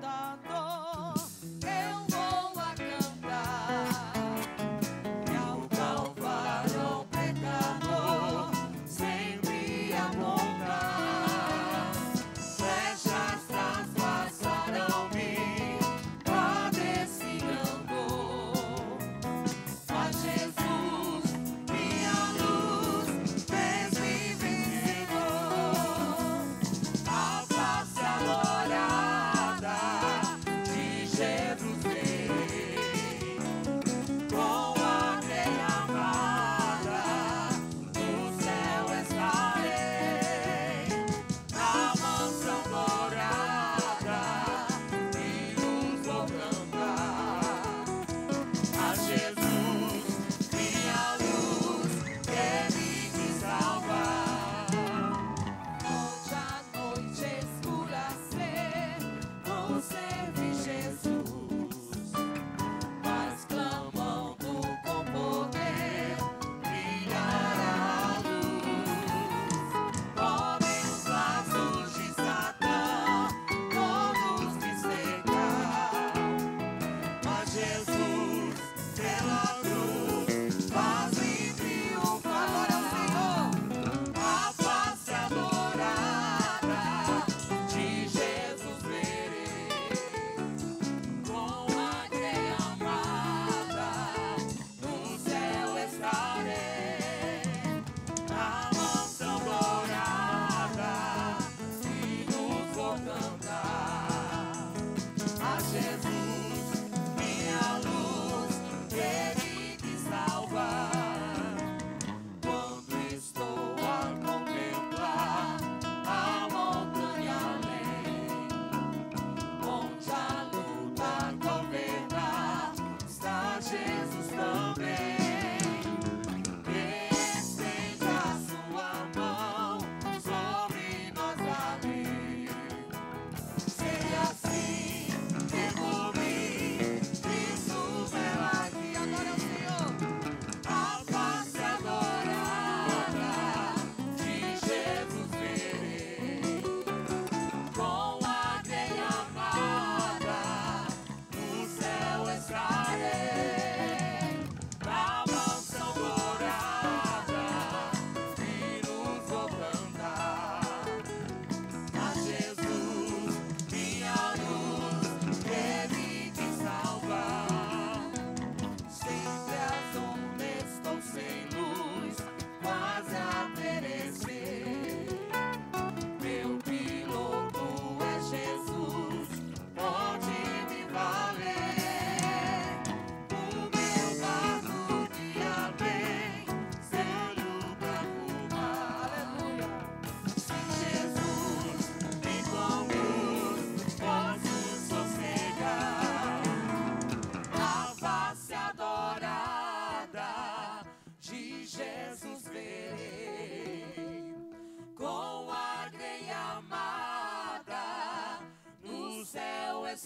tanto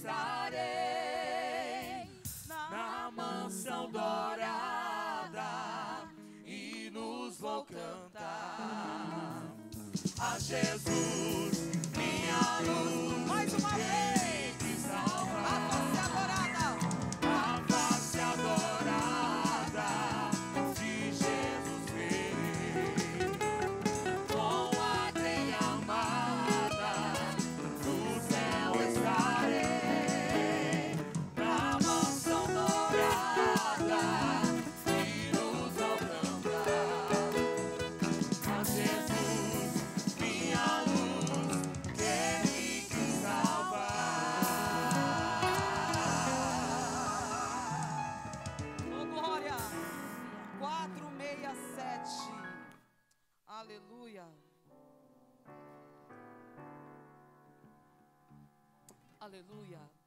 estarei na mansão dourada e nos vou cantar a Jesus. Aleluia.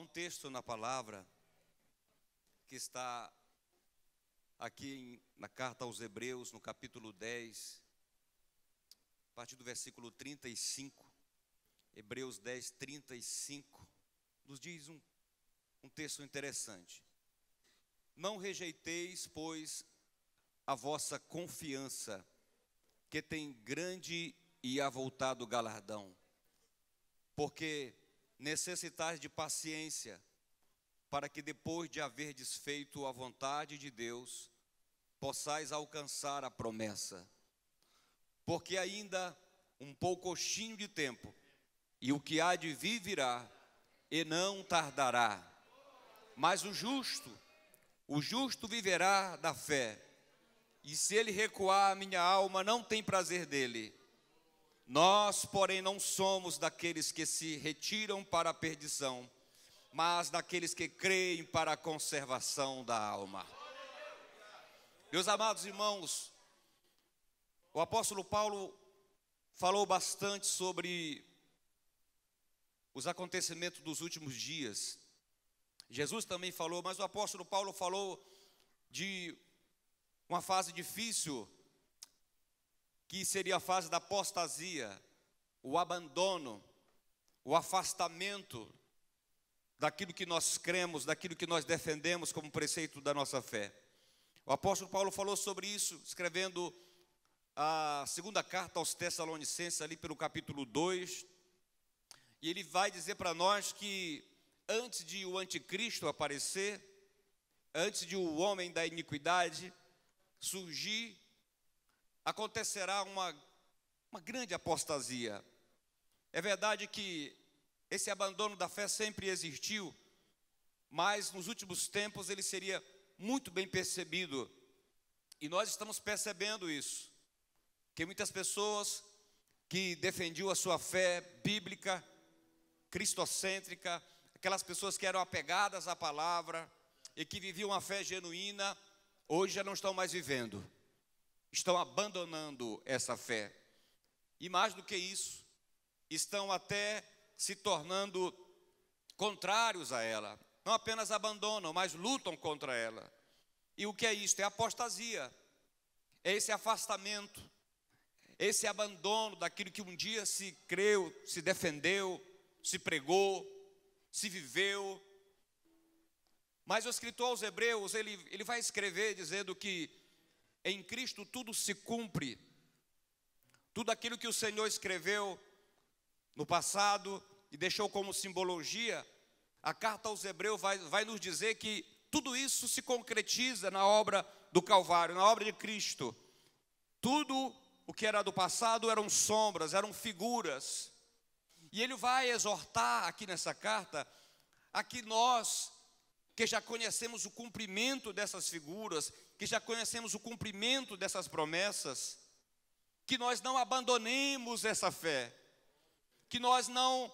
Um texto na palavra que está aqui em, na carta aos Hebreus, no capítulo 10, a partir do versículo 35. Hebreus 10, 35, nos diz um, um texto interessante. Não rejeiteis, pois, a vossa confiança, que tem grande e avultado galardão, porque necessitais de paciência, para que depois de haver desfeito a vontade de Deus, possais alcançar a promessa. Porque ainda um poucochinho de tempo, e o que há de vir virá, e não tardará. Mas o justo, o justo viverá da fé. E se ele recuar, a minha alma não tem prazer dele. Nós, porém, não somos daqueles que se retiram para a perdição, mas daqueles que creem para a conservação da alma. Meus amados irmãos, o apóstolo Paulo falou bastante sobre os acontecimentos dos últimos dias. Jesus também falou, mas o apóstolo Paulo falou de uma fase difícil, que seria a fase da apostasia, o abandono, o afastamento daquilo que nós cremos, daquilo que nós defendemos como preceito da nossa fé. O apóstolo Paulo falou sobre isso, escrevendo a segunda carta aos Tessalonicenses, ali pelo capítulo 2, e ele vai dizer para nós que antes de o anticristo aparecer, antes de o homem da iniquidade surgir, acontecerá uma, uma grande apostasia. É verdade que esse abandono da fé sempre existiu, mas nos últimos tempos ele seria muito bem percebido. E nós estamos percebendo isso. Que muitas pessoas que defendiam a sua fé bíblica, cristocêntrica, aquelas pessoas que eram apegadas à palavra e que viviam uma fé genuína, hoje já não estão mais vivendo, estão abandonando essa fé. E mais do que isso, estão até se tornando contrários a ela. Não apenas abandonam, mas lutam contra ela. E o que é isto? É apostasia, é esse afastamento, esse abandono daquilo que um dia se creu, se defendeu, se pregou, se viveu. Mas o escritor aos Hebreus, ele, ele vai escrever dizendo que em Cristo tudo se cumpre, tudo aquilo que o Senhor escreveu no passado e deixou como simbologia, a carta aos Hebreus vai, vai nos dizer que tudo isso se concretiza na obra do Calvário, na obra de Cristo. Tudo o que era do passado eram sombras, eram figuras. E ele vai exortar aqui nessa carta a que nós, que já conhecemos o cumprimento dessas figuras, que já conhecemos o cumprimento dessas promessas, que nós não abandonemos essa fé, que nós não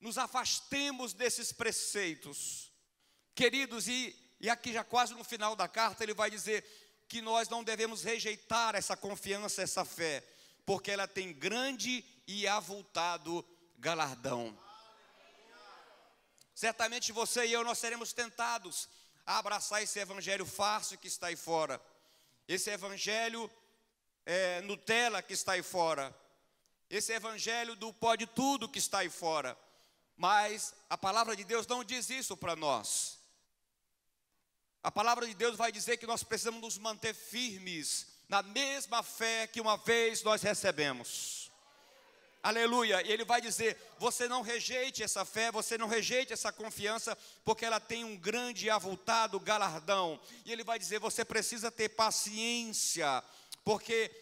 nos afastemos desses preceitos. Queridos, e, e aqui já quase no final da carta, ele vai dizer que nós não devemos rejeitar essa confiança, essa fé, porque ela tem grande e avultado galardão. Certamente você e eu nós seremos tentados abraçar esse evangelho fácil que está aí fora, esse evangelho é, Nutella que está aí fora, esse evangelho do pode tudo que está aí fora. Mas a palavra de Deus não diz isso para nós. A palavra de Deus vai dizer que nós precisamos nos manter firmes na mesma fé que uma vez nós recebemos. Aleluia. E ele vai dizer: você não rejeite essa fé, você não rejeite essa confiança, porque ela tem um grande e avultado galardão. E ele vai dizer: você precisa ter paciência, porque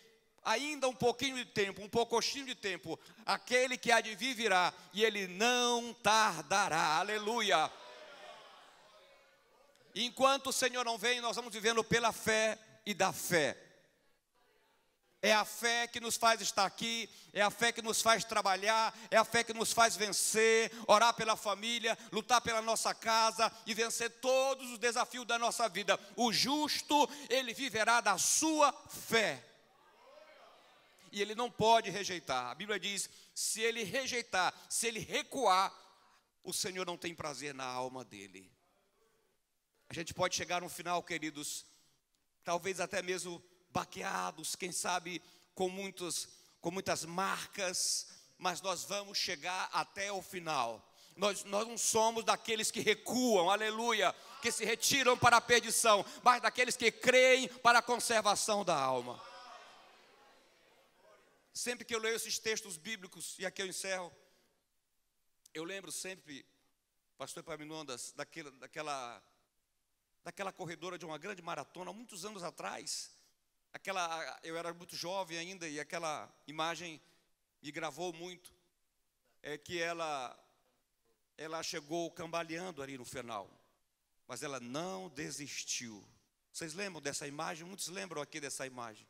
ainda um pouquinho de tempo, um pouquinho de tempo, aquele que há de vir virá, e ele não tardará. Aleluia. Enquanto o Senhor não vem, nós vamos vivendo pela fé e da fé. É a fé que nos faz estar aqui, é a fé que nos faz trabalhar, é a fé que nos faz vencer, orar pela família, lutar pela nossa casa e vencer todos os desafios da nossa vida. O justo, ele viverá da sua fé. E ele não pode rejeitar. A Bíblia diz: se ele rejeitar, se ele recuar, o Senhor não tem prazer na alma dele. A gente pode chegar no final, queridos, talvez até mesmo baqueados, quem sabe com, muitos, com muitas marcas, mas nós vamos chegar até o final. Nós, nós não somos daqueles que recuam, aleluia, que se retiram para a perdição, mas daqueles que creem para a conservação da alma. Sempre que eu leio esses textos bíblicos, e aqui eu encerro, eu lembro sempre, pastor Paminondas, daquela, daquela, daquela corredora de uma grande maratona, muitos anos atrás. Aquela, eu era muito jovem ainda e aquela imagem me gravou muito. É que ela, ela chegou cambaleando ali no final, mas ela não desistiu. Vocês lembram dessa imagem? Muitos lembram aqui dessa imagem.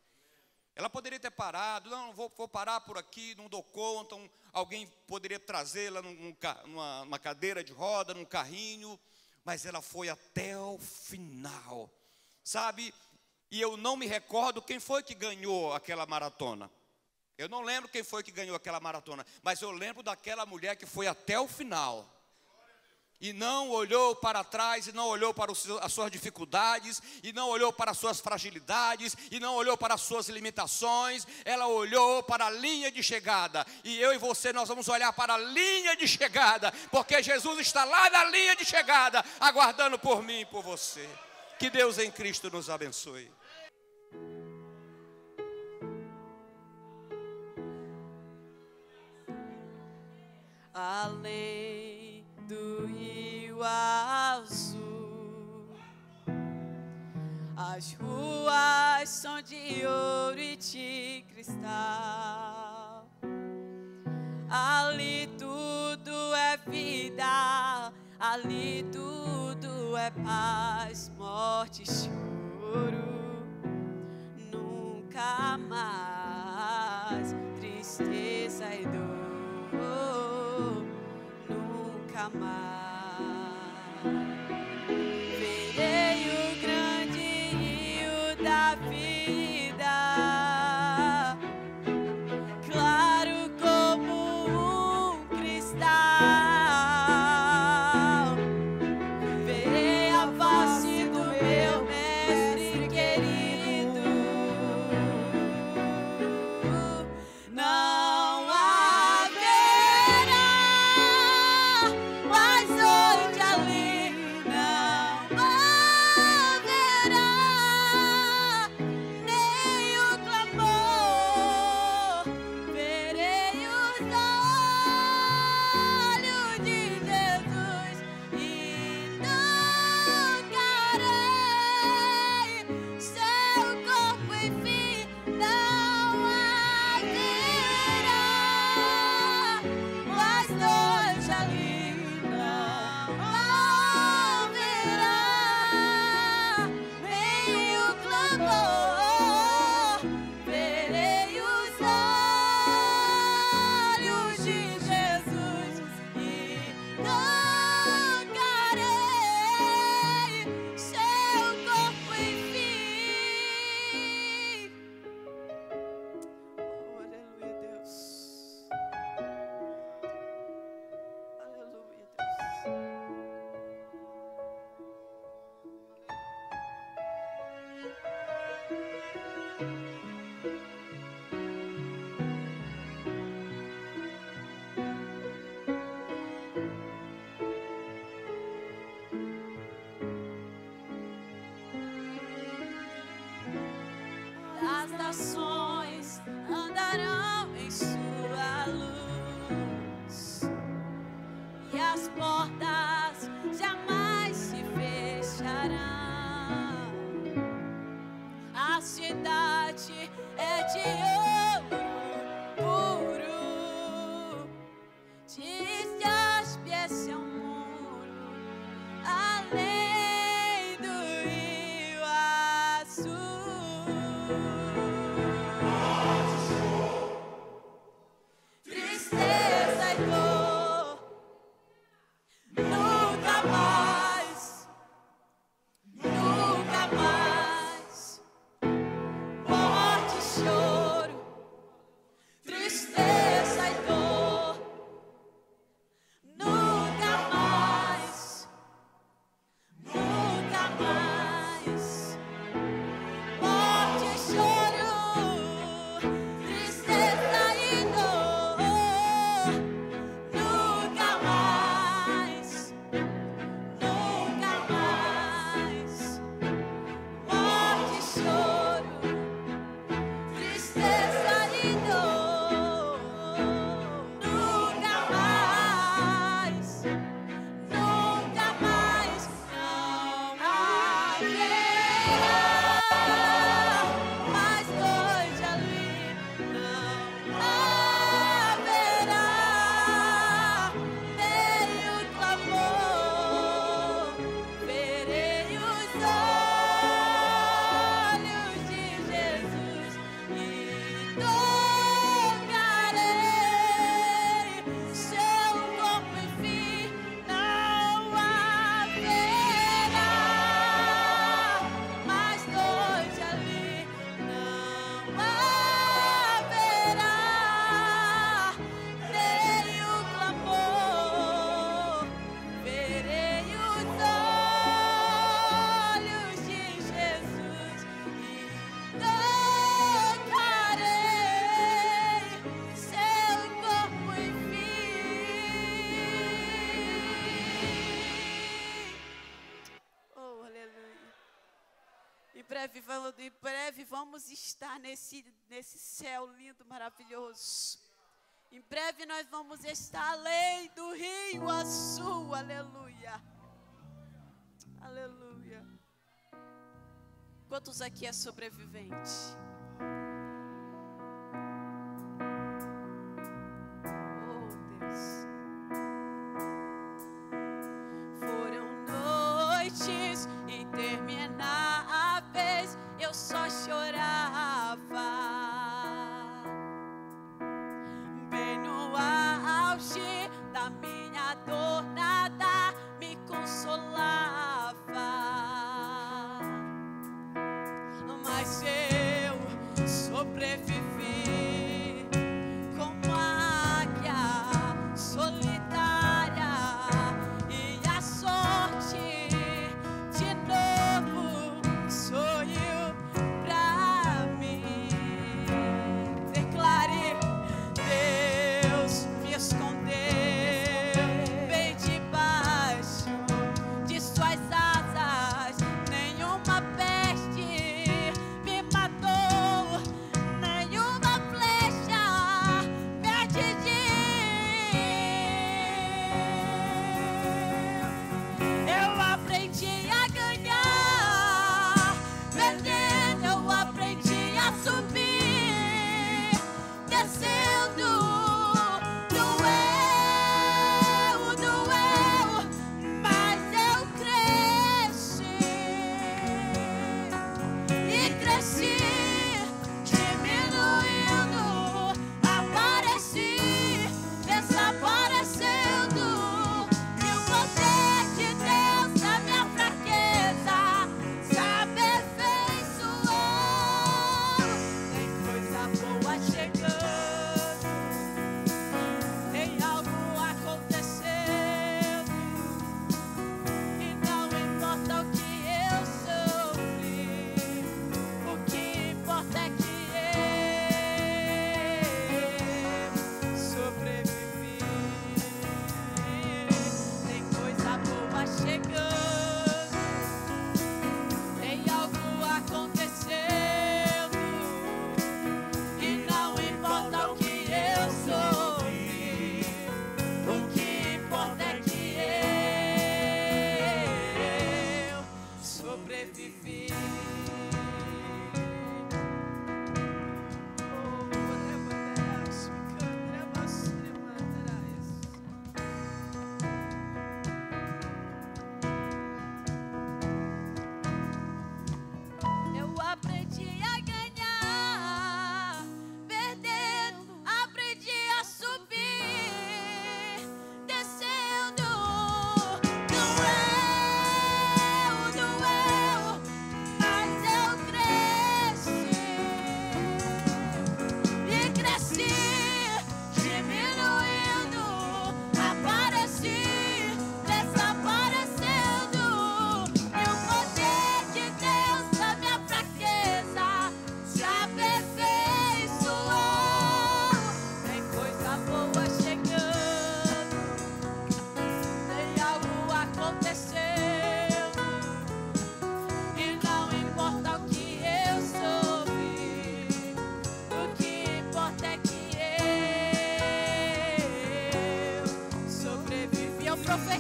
Ela poderia ter parado, não, vou, vou parar por aqui, não dou conta. Um, alguém poderia trazê-la num, numa, numa cadeira de roda, num carrinho, mas ela foi até o final, sabe? E eu não me recordo quem foi que ganhou aquela maratona. Eu não lembro quem foi que ganhou aquela maratona, mas eu lembro daquela mulher que foi até o final e não olhou para trás, e não olhou para as suas dificuldades, e não olhou para as suas fragilidades, e não olhou para as suas limitações, ela olhou para a linha de chegada, e eu e você nós vamos olhar para a linha de chegada, porque Jesus está lá na linha de chegada, aguardando por mim e por você. Que Deus em Cristo nos abençoe. Além do rio azul. As ruas são de ouro e de cristal. Ali tudo é vida, ali tudo é paz, morte e choro. Nunca mais tristeza e dor. Nunca estar nesse, nesse céu lindo, maravilhoso. Em breve nós vamos estar além do rio azul, aleluia. Aleluia. Quantos aqui é sobrevivente? J.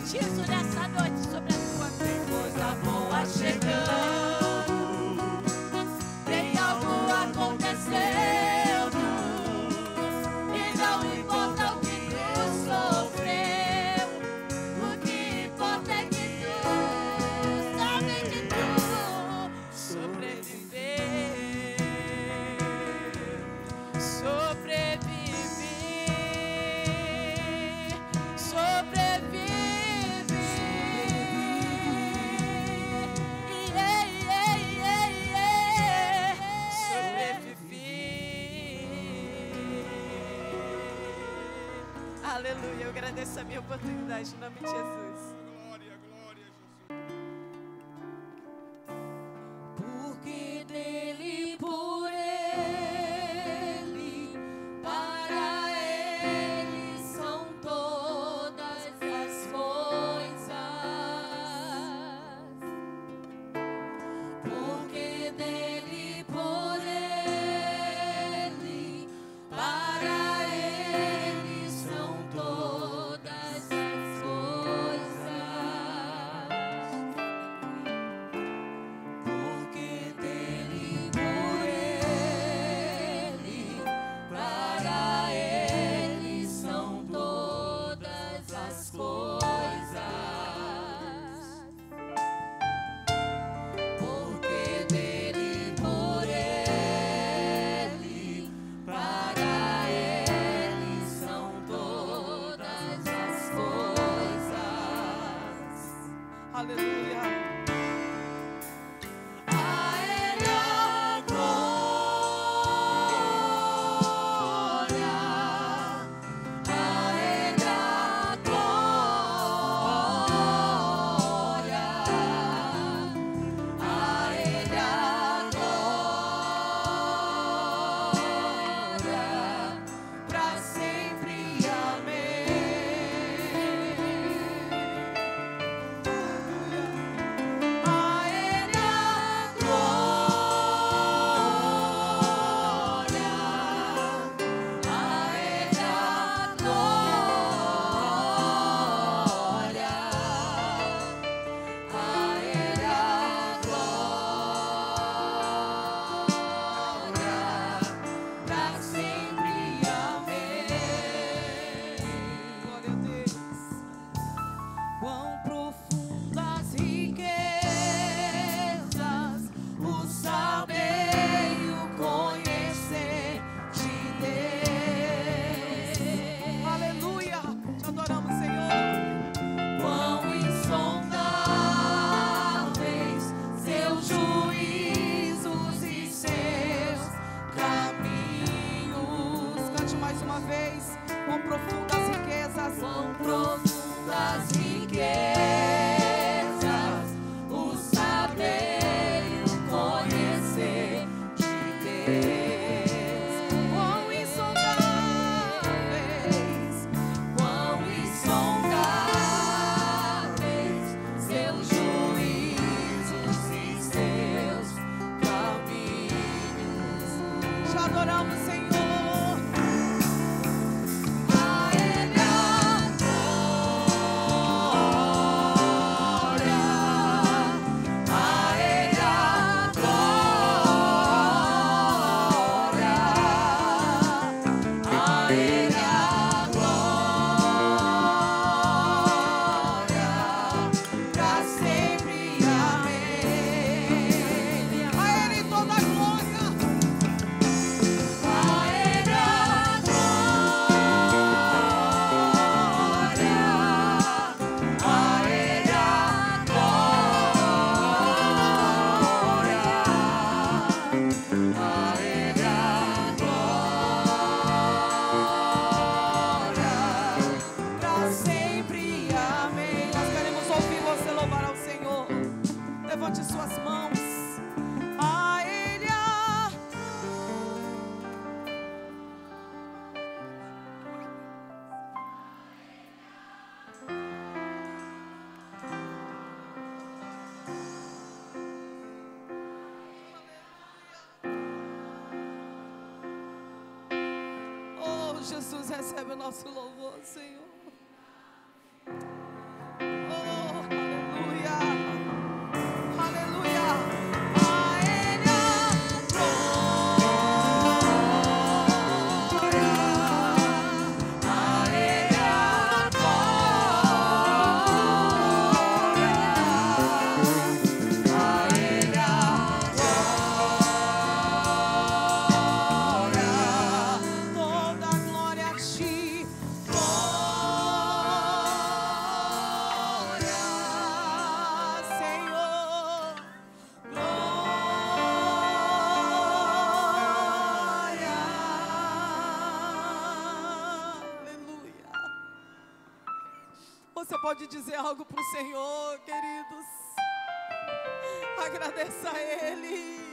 profetizo nessa noite Jesus, recebe o nosso louvor, Senhor. pode dizer algo para o Senhor, queridos. Agradeça a Ele.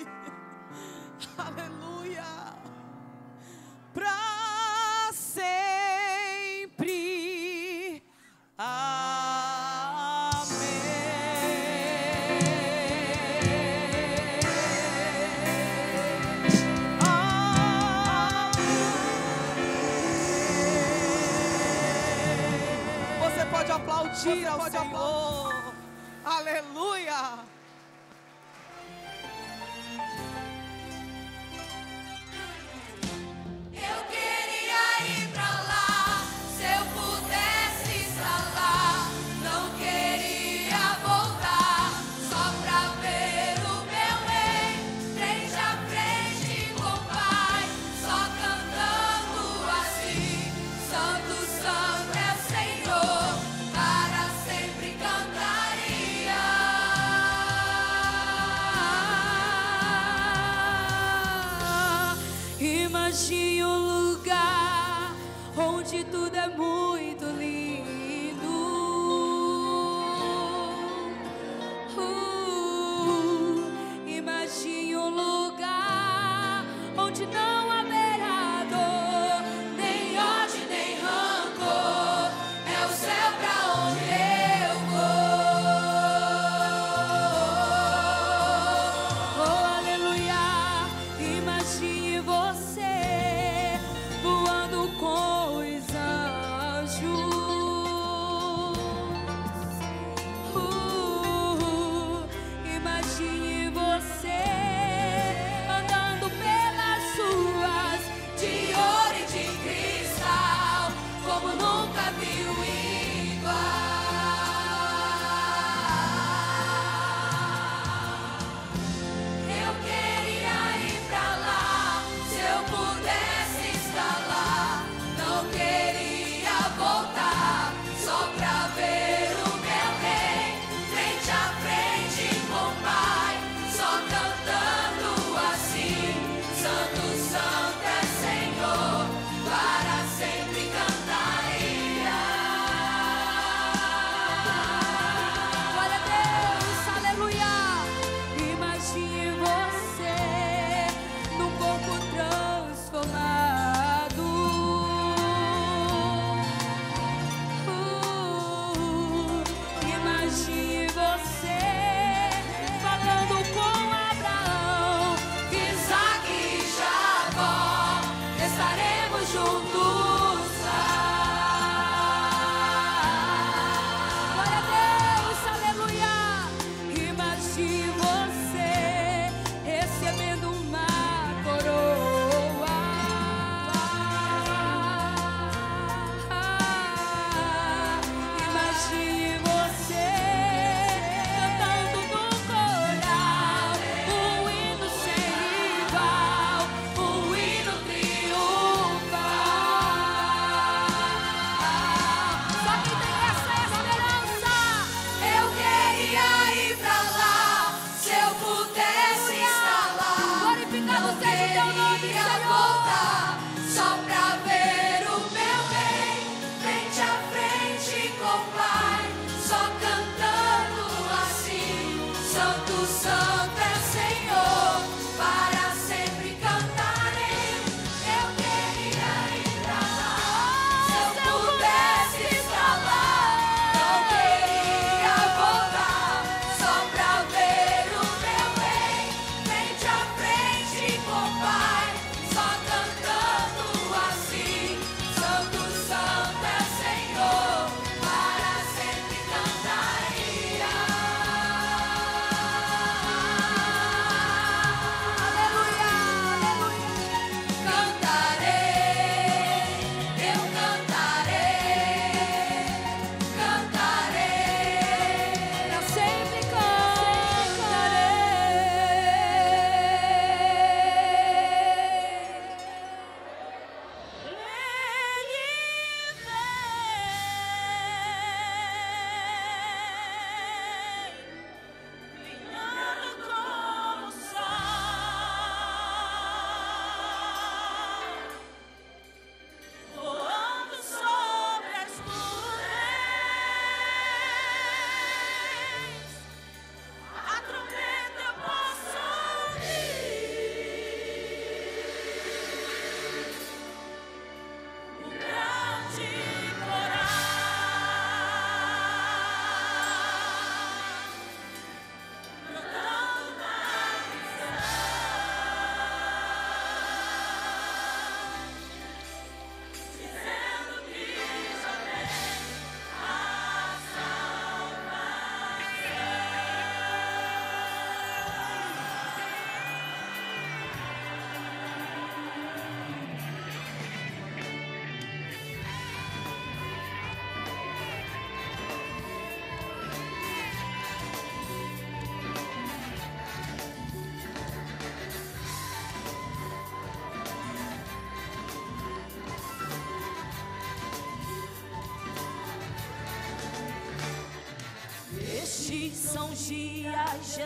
you to know. Os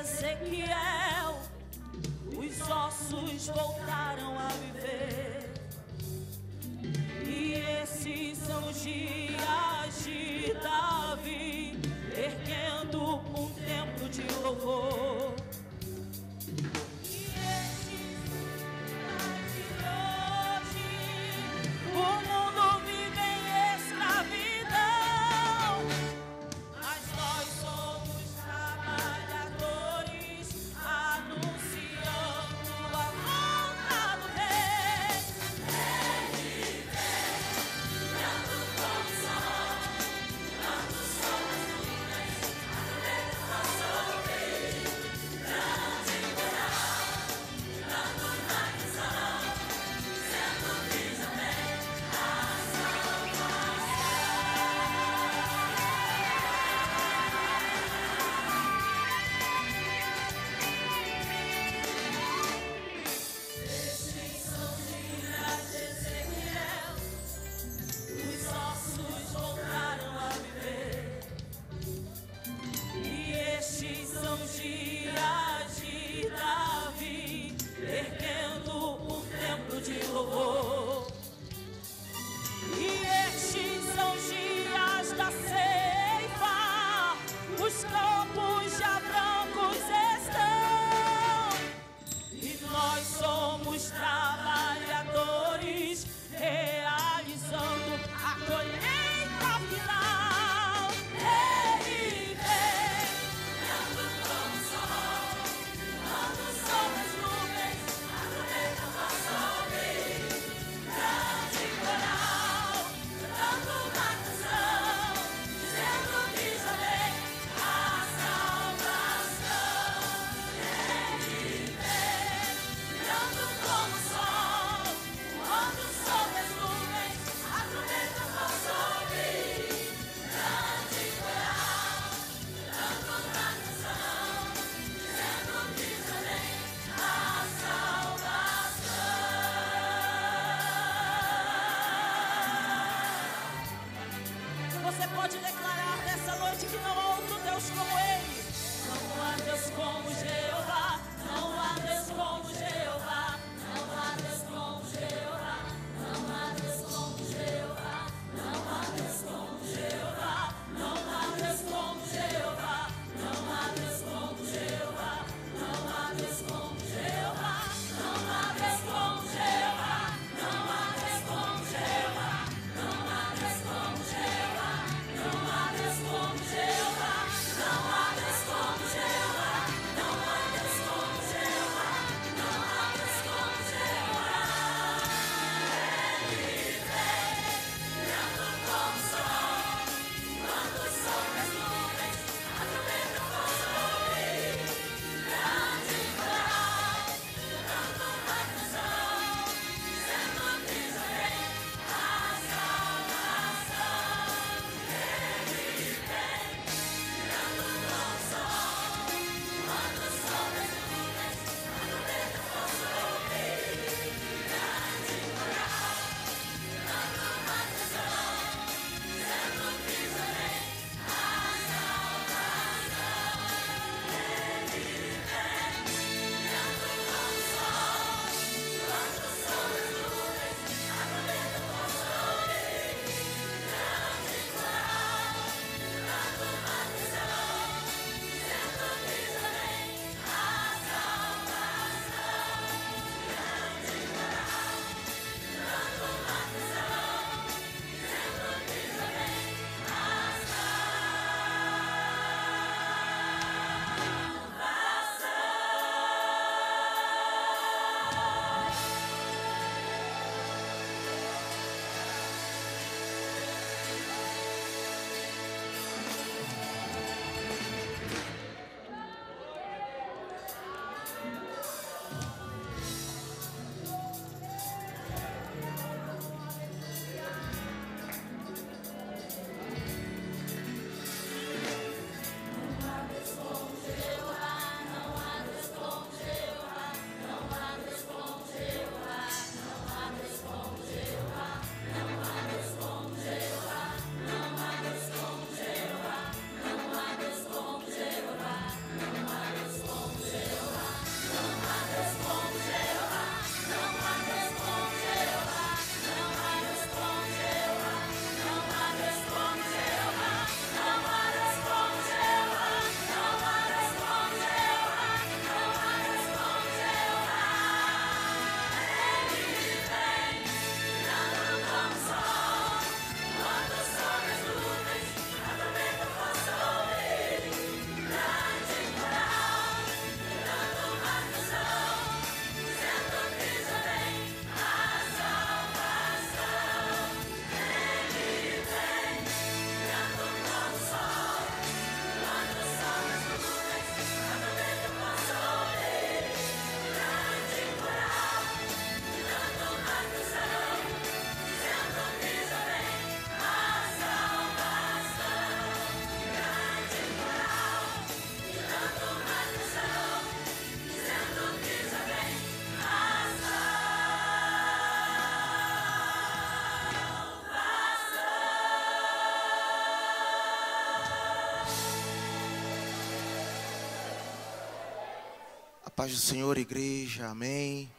paz do Senhor, igreja, amém.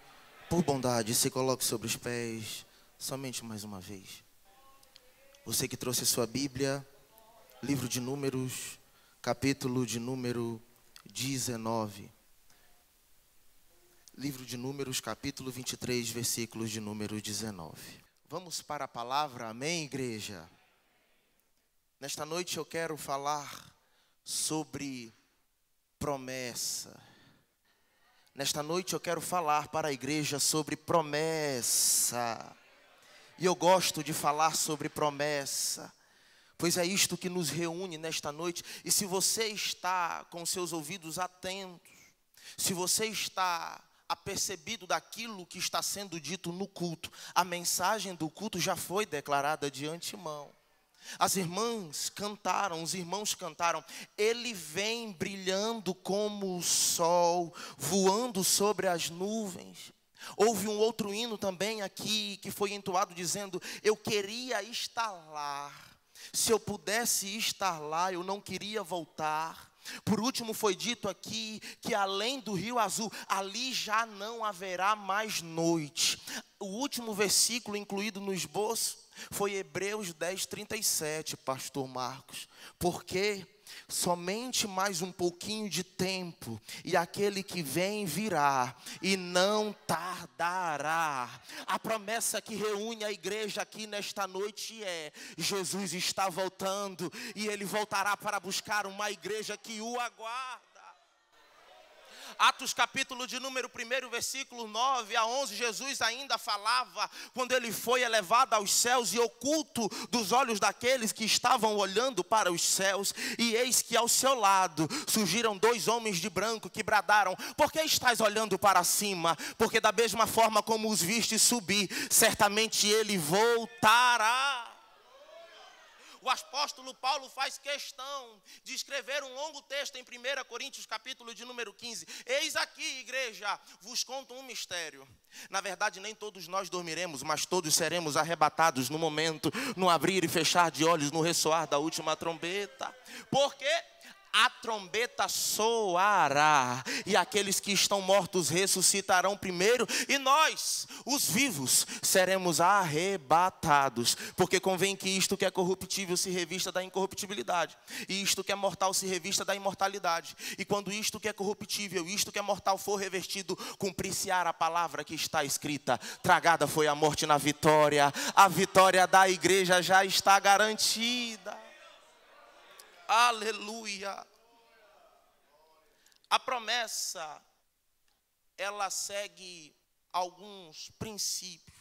Por bondade, se coloque sobre os pés, somente mais uma vez. Você que trouxe a sua Bíblia, livro de Números, capítulo de número 19. Livro de Números, capítulo 23, versículos de número 19. Vamos para a palavra, amém, igreja? Nesta noite eu quero falar sobre promessa. Nesta noite eu quero falar para a igreja sobre promessa. E eu gosto de falar sobre promessa, pois é isto que nos reúne nesta noite. E se você está com seus ouvidos atentos, se você está apercebido daquilo que está sendo dito no culto, a mensagem do culto já foi declarada de antemão. As irmãs cantaram, os irmãos cantaram. Ele vem brilhando como o sol, voando sobre as nuvens. Houve um outro hino também aqui que foi entoado dizendo: Eu queria estar lá. Se eu pudesse estar lá, eu não queria voltar. Por último, foi dito aqui que além do rio azul, ali já não haverá mais noite. O último versículo incluído no esboço foi Hebreus 10, 37, Pastor Marcos. Porque somente mais um pouquinho de tempo, e aquele que vem virá, e não tardará. A promessa que reúne a igreja aqui nesta noite é: Jesus está voltando, e ele voltará para buscar uma igreja que o aguarda. Atos capítulo de número 1, versículo 9 a 11, Jesus ainda falava quando ele foi elevado aos céus e oculto dos olhos daqueles que estavam olhando para os céus, e eis que ao seu lado surgiram dois homens de branco que bradaram: Por que estás olhando para cima? Porque da mesma forma como os vistes subir, certamente ele voltará o apóstolo Paulo faz questão de escrever um longo texto em 1 Coríntios, capítulo de número 15. Eis aqui, igreja, vos conto um mistério. Na verdade, nem todos nós dormiremos, mas todos seremos arrebatados no momento, no abrir e fechar de olhos, no ressoar da última trombeta. Porque a trombeta soará, e aqueles que estão mortos ressuscitarão primeiro, e nós, os vivos, seremos arrebatados, porque convém que isto que é corruptível se revista da incorruptibilidade, e isto que é mortal se revista da imortalidade, e quando isto que é corruptível, isto que é mortal for revestido, cumprir-se-á a palavra que está escrita: tragada foi a morte na vitória, a vitória da igreja já está garantida. Aleluia. A promessa, ela segue alguns princípios.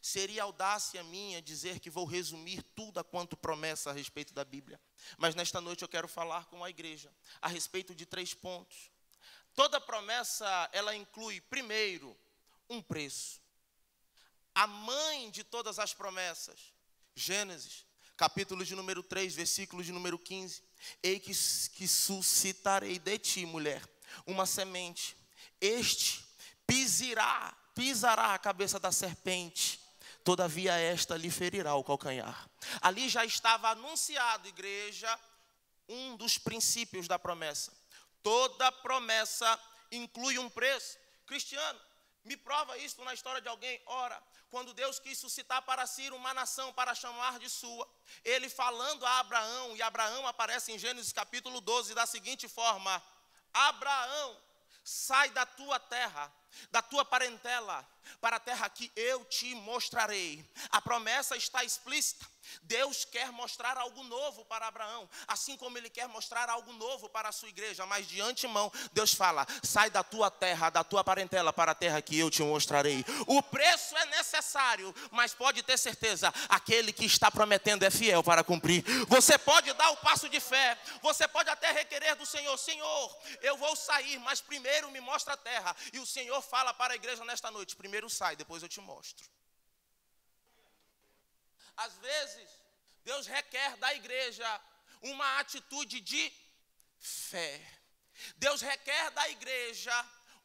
Seria audácia minha dizer que vou resumir tudo a quanto promessa a respeito da Bíblia. Mas nesta noite eu quero falar com a igreja a respeito de três pontos. Toda promessa, ela inclui, primeiro, um preço. A mãe de todas as promessas, Gênesis, capítulo de número 3, versículo de número 15. Ei que, que suscitarei de ti, mulher, uma semente. Este pisará, pisará a cabeça da serpente. Todavia esta lhe ferirá o calcanhar. Ali já estava anunciado, igreja, um dos princípios da promessa. Toda promessa inclui um preço. Cristiano, me prova isso na história de alguém. Ora, quando Deus quis suscitar para si uma nação para chamar de sua, ele falando a Abraão, e Abraão aparece em Gênesis capítulo 12 da seguinte forma: Abraão, sai da tua terra, da tua parentela, para a terra que eu te mostrarei. A promessa está explícita. Deus quer mostrar algo novo para Abraão, assim como ele quer mostrar algo novo para a sua igreja, mas de antemão, Deus fala: sai da tua terra, da tua parentela, para a terra que eu te mostrarei. O preço é necessário, mas pode ter certeza, aquele que está prometendo é fiel para cumprir. Você pode dar o passo de fé, você pode até requerer do Senhor: Senhor, eu vou sair, mas primeiro me mostra a terra. E o Senhor fala para a igreja nesta noite: primeiro sai, depois eu te mostro. Às vezes, Deus requer da igreja uma atitude de fé. Deus requer da igreja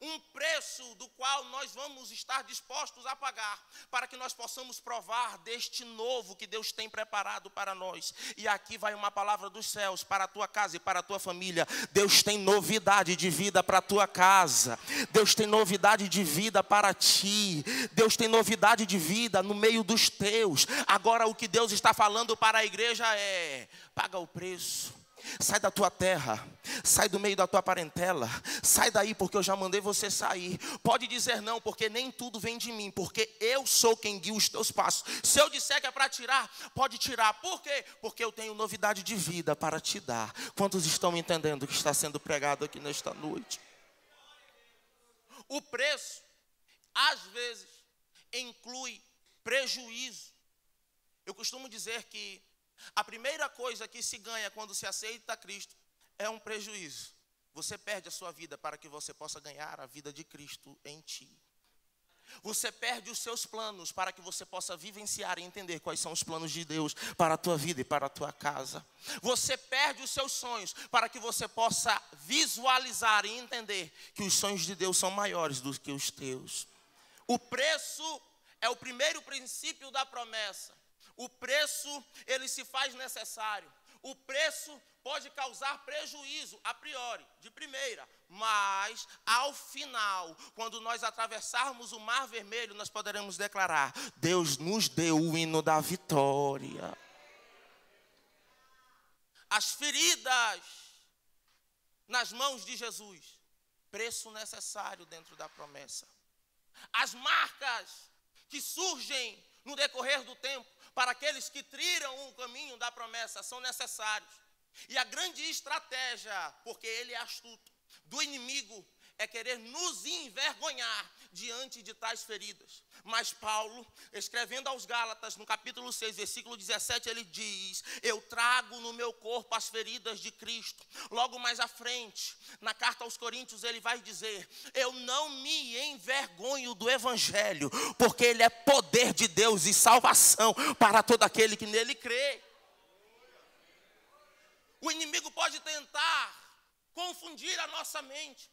um preço do qual nós vamos estar dispostos a pagar, para que nós possamos provar deste novo que Deus tem preparado para nós. E aqui vai uma palavra dos céus para a tua casa e para a tua família. Deus tem novidade de vida para a tua casa. Deus tem novidade de vida para ti. Deus tem novidade de vida no meio dos teus. Agora o que Deus está falando para a igreja é: paga o preço Sai da tua terra, sai do meio da tua parentela, sai daí porque eu já mandei você sair. Pode dizer não, porque nem tudo vem de mim, porque eu sou quem guia os teus passos. Se eu disser que é para tirar, pode tirar. Por quê? Porque eu tenho novidade de vida para te dar. Quantos estão entendendo o que está sendo pregado aqui nesta noite? O preço, às vezes, inclui prejuízo. Eu costumo dizer que a primeira coisa que se ganha quando se aceita Cristo é um prejuízo. Você perde a sua vida para que você possa ganhar a vida de Cristo em ti. Você perde os seus planos para que você possa vivenciar e entender quais são os planos de Deus para a tua vida e para a tua casa. Você perde os seus sonhos para que você possa visualizar e entender que os sonhos de Deus são maiores do que os teus. O preço é o primeiro princípio da promessa. O preço, ele se faz necessário. O preço pode causar prejuízo a priori, de primeira, mas ao final, quando nós atravessarmos o Mar Vermelho, nós poderemos declarar: Deus nos deu o hino da vitória. As feridas nas mãos de Jesus, preço necessário dentro da promessa. As marcas que surgem no decorrer do tempo, para aqueles que trilham o caminho da promessa são necessários. E a grande estratégia, porque ele é astuto, do inimigo é querer nos envergonhar diante de tais feridas. Mas Paulo, escrevendo aos Gálatas, no capítulo 6, versículo 17, ele diz: Eu trago no meu corpo as feridas de Cristo. Logo mais à frente, na carta aos Coríntios, ele vai dizer: Eu não me envergonho do Evangelho, porque ele é poder de Deus e salvação para todo aquele que nele crê. O inimigo pode tentar confundir a nossa mente.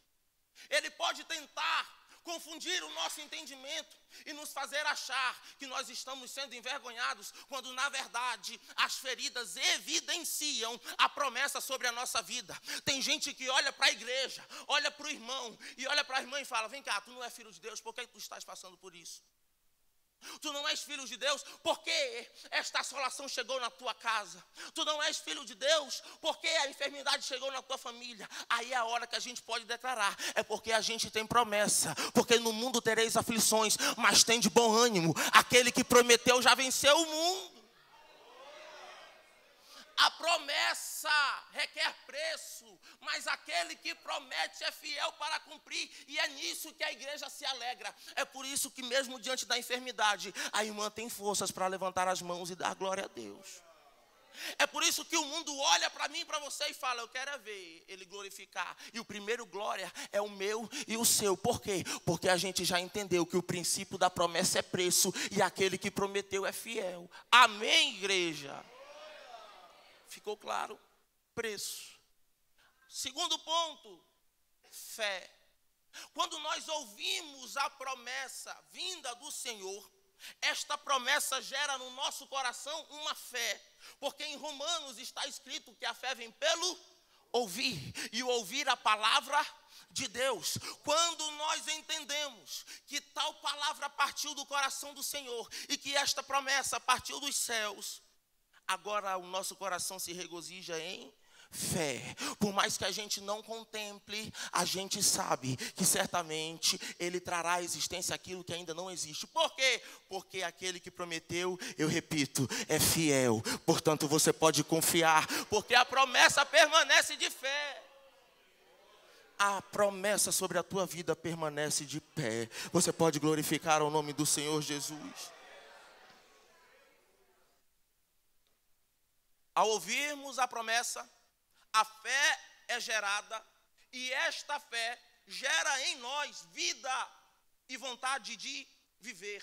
Ele pode tentar confundir o nosso entendimento e nos fazer achar que nós estamos sendo envergonhados, quando na verdade as feridas evidenciam a promessa sobre a nossa vida. Tem gente que olha para a igreja, olha para o irmão e olha para a irmã e fala: Vem cá, tu não é filho de Deus, por que tu estás passando por isso? Tu não és filho de Deus porque esta assolação chegou na tua casa. Tu não és filho de Deus porque a enfermidade chegou na tua família. Aí é a hora que a gente pode declarar: é porque a gente tem promessa. Porque no mundo tereis aflições, mas tem de bom ânimo. Aquele que prometeu já venceu o mundo. A promessa requer preço, mas aquele que promete é fiel para cumprir, e é nisso que a igreja se alegra. É por isso que, mesmo diante da enfermidade, a irmã tem forças para levantar as mãos e dar glória a Deus. É por isso que o mundo olha para mim para você e fala: Eu quero é ver ele glorificar. E o primeiro glória é o meu e o seu. Por quê? Porque a gente já entendeu que o princípio da promessa é preço e aquele que prometeu é fiel. Amém, igreja? Ficou claro? Preço. Segundo ponto, fé. Quando nós ouvimos a promessa vinda do Senhor, esta promessa gera no nosso coração uma fé, porque em Romanos está escrito que a fé vem pelo ouvir, e o ouvir a palavra de Deus. Quando nós entendemos que tal palavra partiu do coração do Senhor e que esta promessa partiu dos céus, agora o nosso coração se regozija em fé. Por mais que a gente não contemple, a gente sabe que certamente Ele trará à existência aquilo que ainda não existe. Por quê? Porque aquele que prometeu, eu repito, é fiel. Portanto, você pode confiar, porque a promessa permanece de fé. A promessa sobre a tua vida permanece de pé. Você pode glorificar o nome do Senhor Jesus. Ao ouvirmos a promessa, a fé é gerada e esta fé gera em nós vida e vontade de viver.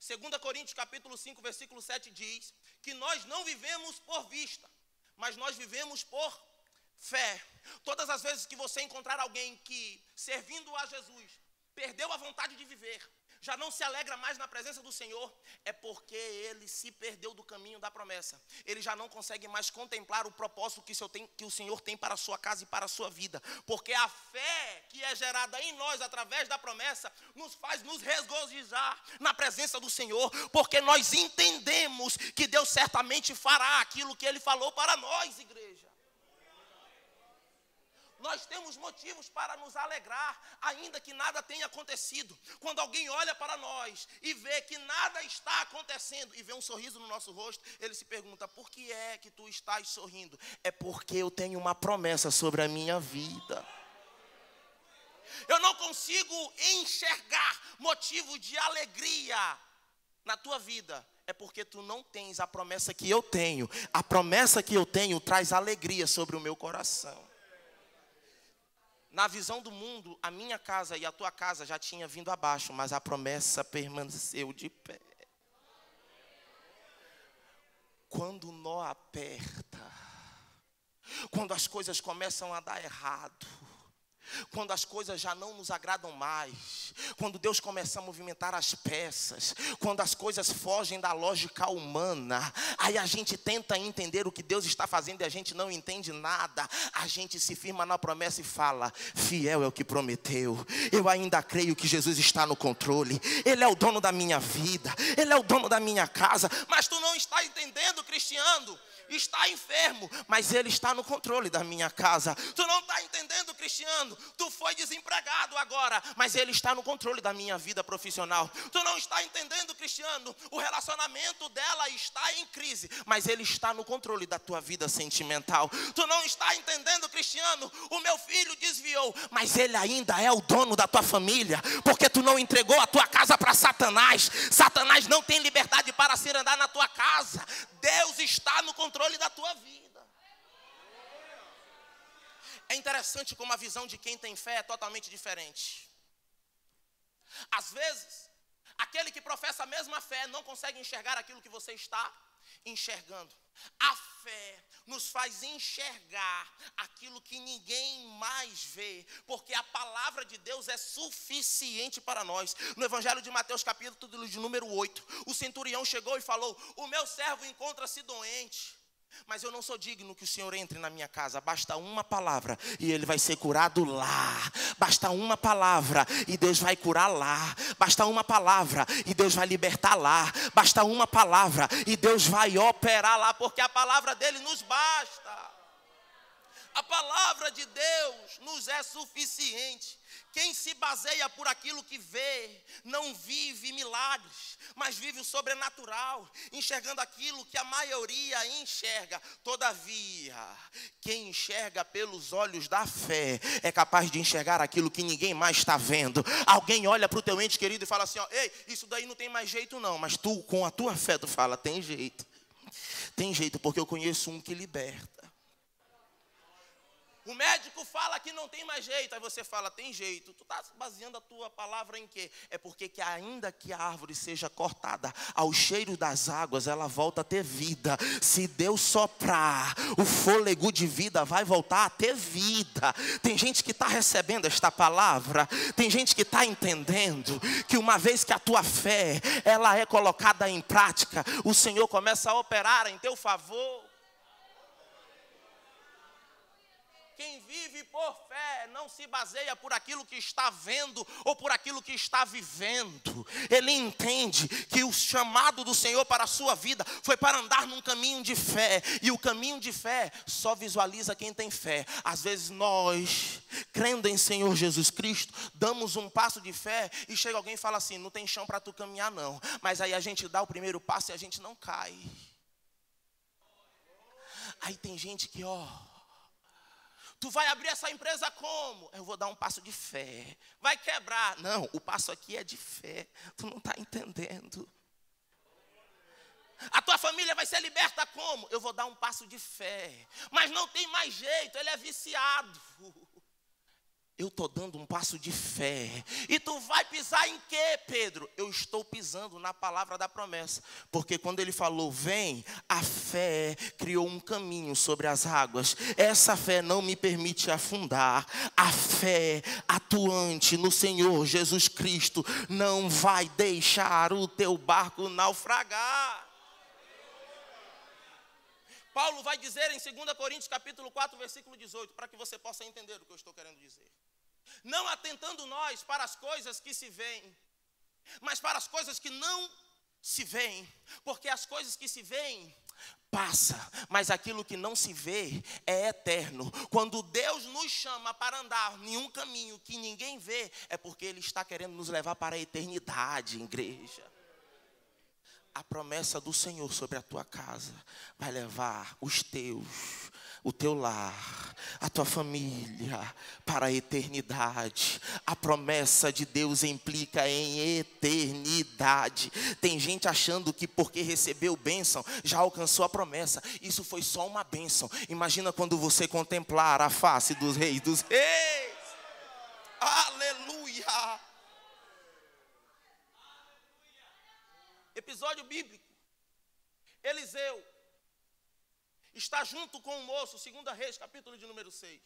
2 Coríntios capítulo 5, versículo 7 diz que nós não vivemos por vista, mas nós vivemos por fé. Todas as vezes que você encontrar alguém que servindo a Jesus perdeu a vontade de viver, já não se alegra mais na presença do Senhor, é porque ele se perdeu do caminho da promessa. Ele já não consegue mais contemplar o propósito que o Senhor tem, para a sua casa e para a sua vida. Porque a fé que é gerada em nós através da promessa nos faz nos regozijar na presença do Senhor, porque nós entendemos que Deus certamente fará aquilo que ele falou para nós, igreja. Nós temos motivos para nos alegrar, ainda que nada tenha acontecido. Quando alguém olha para nós e vê que nada está acontecendo e vê um sorriso no nosso rosto, ele se pergunta: por que é que tu estás sorrindo? É porque eu tenho uma promessa sobre a minha vida. Eu não consigo enxergar motivo de alegria na tua vida. É porque tu não tens a promessa que eu tenho. A promessa que eu tenho traz alegria sobre o meu coração. Na visão do mundo, a minha casa e a tua casa já tinha vindo abaixo, mas a promessa permaneceu de pé. Quando o nó aperta, quando as coisas começam a dar errado, quando as coisas já não nos agradam mais, quando Deus começa a movimentar as peças, quando as coisas fogem da lógica humana, aí a gente tenta entender o que Deus está fazendo e a gente não entende nada. A gente se firma na promessa e fala: Fiel é o que prometeu. Eu ainda creio que Jesus está no controle. Ele é o dono da minha vida, ele é o dono da minha casa. Mas tu não está entendendo, Cristiano? Está enfermo, mas ele está no controle da minha casa. Tu não está entendendo, Cristiano? Tu foi desempregado agora, mas Ele está no controle da minha vida profissional. Tu não está entendendo, Cristiano? O relacionamento dela está em crise, mas Ele está no controle da tua vida sentimental. Tu não está entendendo, Cristiano? O meu filho desviou, mas Ele ainda é o dono da tua família, porque tu não entregou a tua casa para Satanás. Satanás não tem liberdade para se andar na tua casa. Deus está no controle da tua vida. É interessante como a visão de quem tem fé é totalmente diferente. Às vezes, aquele que professa a mesma fé não consegue enxergar aquilo que você está enxergando. A fé nos faz enxergar aquilo que ninguém mais vê, porque a palavra de Deus é suficiente para nós. No Evangelho de Mateus, capítulo de número 8, o centurião chegou e falou: O meu servo encontra-se doente. Mas eu não sou digno que o Senhor entre na minha casa. Basta uma palavra e ele vai ser curado lá. Basta uma palavra e Deus vai curar lá. Basta uma palavra e Deus vai libertar lá. Basta uma palavra e Deus vai operar lá, porque a palavra dele nos basta. A palavra de Deus nos é suficiente. Quem se baseia por aquilo que vê, não vive milagres, mas vive o sobrenatural, enxergando aquilo que a maioria enxerga. Todavia, quem enxerga pelos olhos da fé é capaz de enxergar aquilo que ninguém mais está vendo. Alguém olha para o teu ente querido e fala assim: ó, Ei, isso daí não tem mais jeito, não. Mas tu, com a tua fé, tu fala: Tem jeito. Tem jeito, porque eu conheço um que liberta. O médico fala que não tem mais jeito, aí você fala, tem jeito. Tu está baseando a tua palavra em quê? É porque que ainda que a árvore seja cortada, ao cheiro das águas ela volta a ter vida. Se Deus soprar, o fôlego de vida vai voltar a ter vida. Tem gente que está recebendo esta palavra, tem gente que está entendendo que uma vez que a tua fé ela é colocada em prática, o Senhor começa a operar em teu favor. Quem vive por fé não se baseia por aquilo que está vendo ou por aquilo que está vivendo. Ele entende que o chamado do Senhor para a sua vida foi para andar num caminho de fé. E o caminho de fé só visualiza quem tem fé. Às vezes nós, crendo em Senhor Jesus Cristo, damos um passo de fé e chega alguém e fala assim: não tem chão para tu caminhar, não. Mas aí a gente dá o primeiro passo e a gente não cai. Aí tem gente que, ó Tu vai abrir essa empresa como? Eu vou dar um passo de fé. Vai quebrar. Não, o passo aqui é de fé. Tu não está entendendo. A tua família vai ser liberta como? Eu vou dar um passo de fé. Mas não tem mais jeito, ele é viciado. Eu estou dando um passo de fé. E tu vai pisar em quê, Pedro? Eu estou pisando na palavra da promessa. Porque quando ele falou, vem, a fé criou um caminho sobre as águas. Essa fé não me permite afundar. A fé atuante no Senhor Jesus Cristo não vai deixar o teu barco naufragar. Paulo vai dizer em 2 Coríntios capítulo 4, versículo 18, para que você possa entender o que eu estou querendo dizer. Não atentando nós para as coisas que se veem, mas para as coisas que não se veem, porque as coisas que se veem passa, mas aquilo que não se vê é eterno. Quando Deus nos chama para andar em um caminho que ninguém vê, é porque Ele está querendo nos levar para a eternidade, igreja a promessa do Senhor sobre a tua casa vai levar os teus, o teu lar, a tua família para a eternidade. A promessa de Deus implica em eternidade. Tem gente achando que porque recebeu bênção já alcançou a promessa. Isso foi só uma bênção. Imagina quando você contemplar a face dos reis dos reis. Aleluia! Episódio bíblico. Eliseu está junto com o moço, segunda Reis, capítulo de número 6.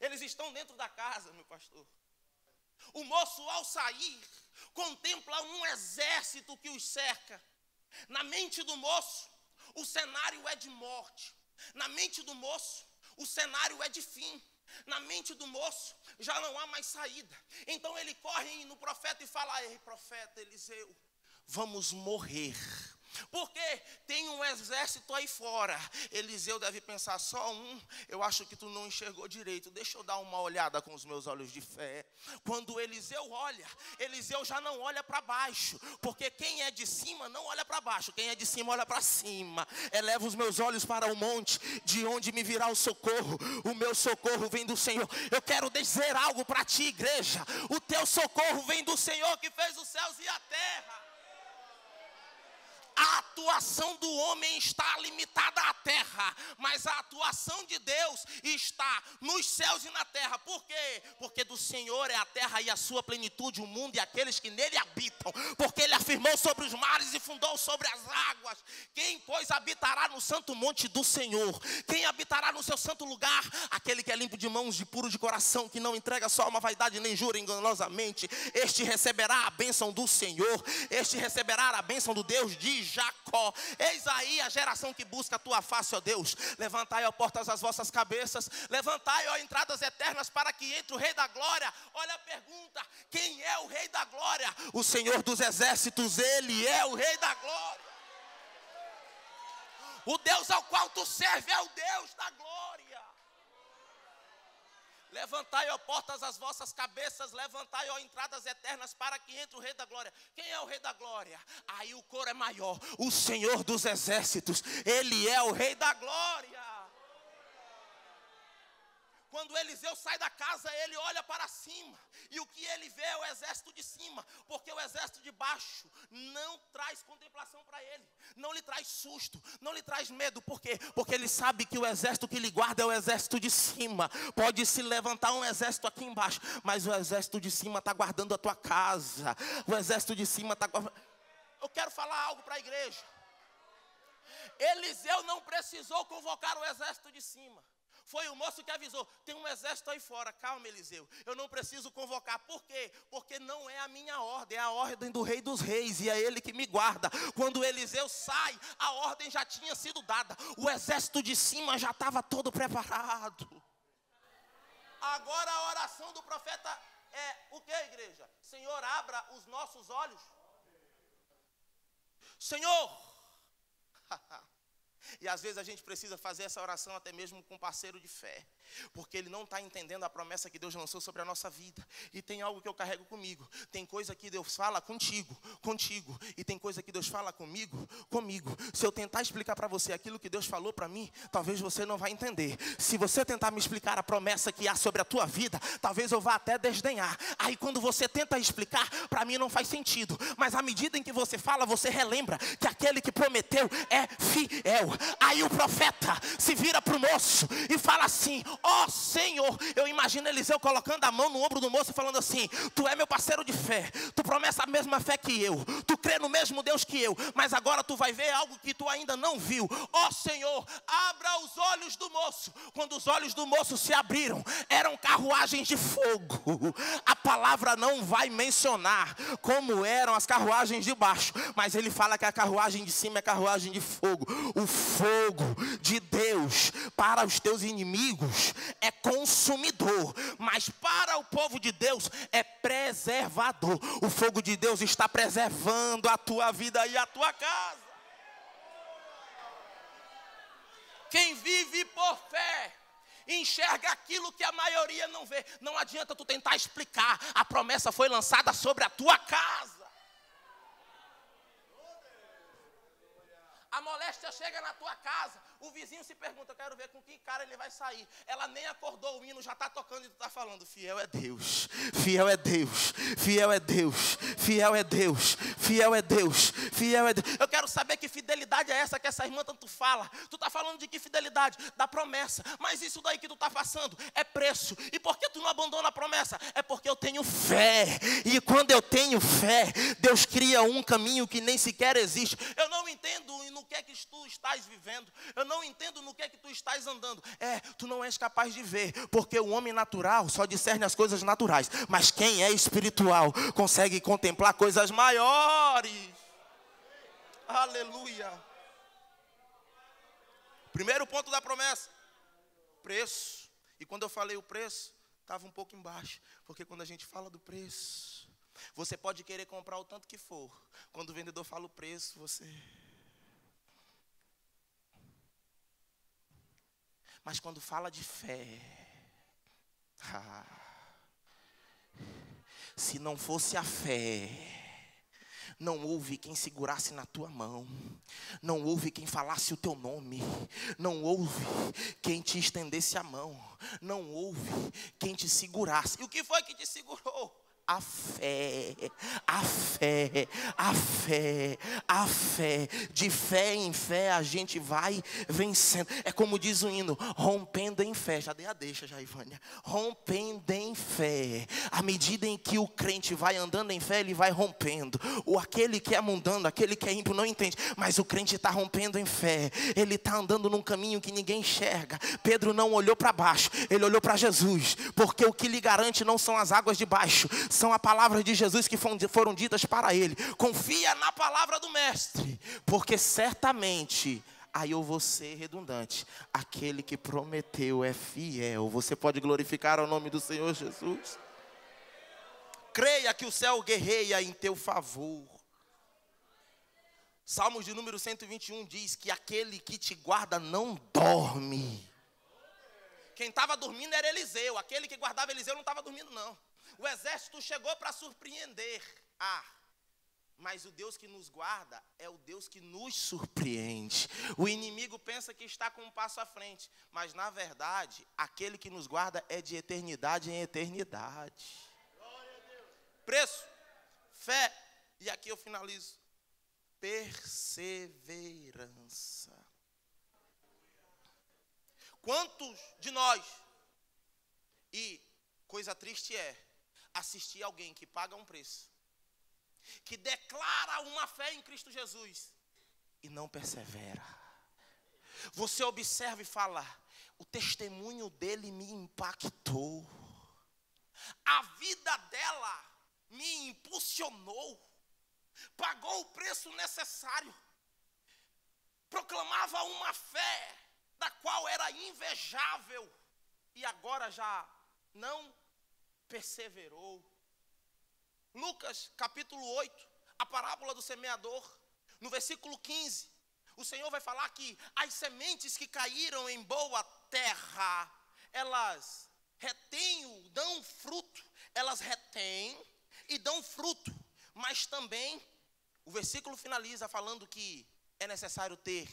Eles estão dentro da casa, meu pastor. O moço, ao sair, contempla um exército que os cerca. Na mente do moço, o cenário é de morte. Na mente do moço, o cenário é de fim. Na mente do moço, já não há mais saída. Então ele corre no profeta e fala: Ei, profeta Eliseu, vamos morrer. Porque tem um exército aí fora. Eliseu deve pensar só um. Eu acho que tu não enxergou direito. Deixa eu dar uma olhada com os meus olhos de fé. Quando Eliseu olha, Eliseu já não olha para baixo, porque quem é de cima não olha para baixo, quem é de cima olha para cima. Eleva os meus olhos para o monte, de onde me virá o socorro. O meu socorro vem do Senhor. Eu quero dizer algo para ti, igreja. O teu socorro vem do Senhor que fez os céus e a terra. A atuação do homem está limitada à terra, mas a atuação de Deus está nos céus e na terra. Por quê? Porque do Senhor é a terra e a sua plenitude, o mundo e aqueles que nele habitam. Porque ele afirmou sobre os mares e fundou sobre as águas. Quem, pois, habitará no santo monte do Senhor? Quem habitará no seu santo lugar? Aquele que é limpo de mãos, de puro de coração, que não entrega só uma vaidade nem jura enganosamente. Este receberá a bênção do Senhor. Este receberá a bênção do Deus de Jacó. Eis aí a geração que busca a tua face, ó Deus. Levantai, ó portas, as vossas cabeças. Levantai, ó entradas eternas, para que entre o Rei da Glória. Olha a pergunta: quem é o Rei da Glória? O Senhor dos Exércitos, Ele é o Rei da Glória. O Deus ao qual tu serve é o Deus da glória. Levantai, ó portas, as vossas cabeças, levantai, ó entradas eternas, para que entre o Rei da Glória. Quem é o Rei da Glória? Aí o coro é maior. O Senhor dos Exércitos, Ele é o Rei da Glória. Quando Eliseu sai da casa, ele olha para cima. E o que ele vê é o exército de cima. Porque o exército de baixo não traz contemplação para ele. Não lhe traz susto. Não lhe traz medo. Por quê? Porque ele sabe que o exército que lhe guarda é o exército de cima. Pode se levantar um exército aqui embaixo. Mas o exército de cima está guardando a tua casa. O exército de cima está. Eu quero falar algo para a igreja. Eliseu não precisou convocar o exército de cima. Foi o moço que avisou: tem um exército aí fora. Calma, Eliseu. Eu não preciso convocar. Por quê? Porque não é a minha ordem, é a ordem do Rei dos Reis e é ele que me guarda. Quando Eliseu sai, a ordem já tinha sido dada. O exército de cima já estava todo preparado. Agora a oração do profeta é o que, igreja? Senhor, abra os nossos olhos. Senhor, E às vezes a gente precisa fazer essa oração até mesmo com um parceiro de fé, porque ele não está entendendo a promessa que Deus lançou sobre a nossa vida. E tem algo que eu carrego comigo. Tem coisa que Deus fala contigo, contigo. E tem coisa que Deus fala comigo, comigo. Se eu tentar explicar para você aquilo que Deus falou para mim, talvez você não vai entender. Se você tentar me explicar a promessa que há sobre a tua vida, talvez eu vá até desdenhar. Aí quando você tenta explicar, para mim não faz sentido. Mas à medida em que você fala, você relembra que aquele que prometeu é fiel. Aí o profeta se vira para o moço e fala assim: Ó oh, Senhor, eu imagino Eliseu colocando a mão no ombro do moço e falando assim: Tu é meu parceiro de fé, tu promessa a mesma fé que eu, tu crê no mesmo Deus que eu, mas agora tu vai ver algo que tu ainda não viu. Ó oh, Senhor, abra os olhos do moço. Quando os olhos do moço se abriram, eram carruagens de fogo. A palavra não vai mencionar como eram as carruagens de baixo, mas ele fala que a carruagem de cima é carruagem de fogo. O fogo de Deus para os teus inimigos é consumidor, mas para o povo de Deus é preservador. O fogo de Deus está preservando a tua vida e a tua casa. Quem vive por fé enxerga aquilo que a maioria não vê. Não adianta tu tentar explicar. A promessa foi lançada sobre a tua casa. A moléstia chega na tua casa. O vizinho se pergunta: quero ver com que cara ele vai sair. Ela nem acordou, o hino já está tocando e tu está falando: Fiel é Deus, fiel é Deus, fiel é Deus, fiel é Deus, fiel é Deus, fiel é Deus. Eu quero saber que fidelidade é essa que essa irmã tanto fala. Tu está falando de que fidelidade? Da promessa. Mas isso daí que tu está passando é preço. E por que tu não abandona a promessa? É porque eu tenho fé. E quando eu tenho fé, Deus cria um caminho que nem sequer existe. Eu não entendo no que é que tu estás vivendo. Eu não entendo no que é que tu estás andando. É, tu não és capaz de ver, porque o homem natural só discerne as coisas naturais, mas quem é espiritual consegue contemplar coisas maiores. Aleluia. Primeiro ponto da promessa: preço. E quando eu falei o preço, estava um pouco embaixo, porque quando a gente fala do preço, você pode querer comprar o tanto que for. Quando o vendedor fala o preço, você Mas quando fala de fé, ah, se não fosse a fé, não houve quem segurasse na tua mão, não houve quem falasse o teu nome, não houve quem te estendesse a mão, não houve quem te segurasse. E o que foi que te segurou? A fé, a fé, a fé, a fé. De fé em fé a gente vai vencendo. É como diz o hino, rompendo em fé. Já dei a deixa, já, Ivânia. Rompendo em fé. À medida em que o crente vai andando em fé, ele vai rompendo. O aquele que é mundano, aquele que é ímpio, não entende. Mas o crente está rompendo em fé. Ele está andando num caminho que ninguém enxerga. Pedro não olhou para baixo, ele olhou para Jesus. Porque o que lhe garante não são as águas de baixo, são a palavra de Jesus que foram ditas para ele. Confia na palavra do Mestre, porque certamente aí eu vou ser redundante. Aquele que prometeu é fiel. Você pode glorificar o nome do Senhor Jesus? Creia que o céu guerreia em teu favor. Salmos de número 121 diz que aquele que te guarda não dorme. Quem estava dormindo era Eliseu, aquele que guardava Eliseu não estava dormindo, não. O exército chegou para surpreender. Ah, mas o Deus que nos guarda é o Deus que nos surpreende. O inimigo pensa que está com um passo à frente, mas na verdade, aquele que nos guarda é de eternidade em eternidade. Preço, fé, e aqui eu finalizo. Perseverança. Quantos de nós, e coisa triste é, assistir alguém que paga um preço, que declara uma fé em Cristo Jesus e não persevera. Você observa e fala: o testemunho dele me impactou, a vida dela me impulsionou, pagou o preço necessário, proclamava uma fé da qual era invejável e agora já não perseverou. Lucas capítulo 8, a parábola do semeador, no versículo 15, o Senhor vai falar que as sementes que caíram em boa terra, elas retêm, dão fruto, elas retêm e dão fruto, mas também o versículo finaliza falando que é necessário ter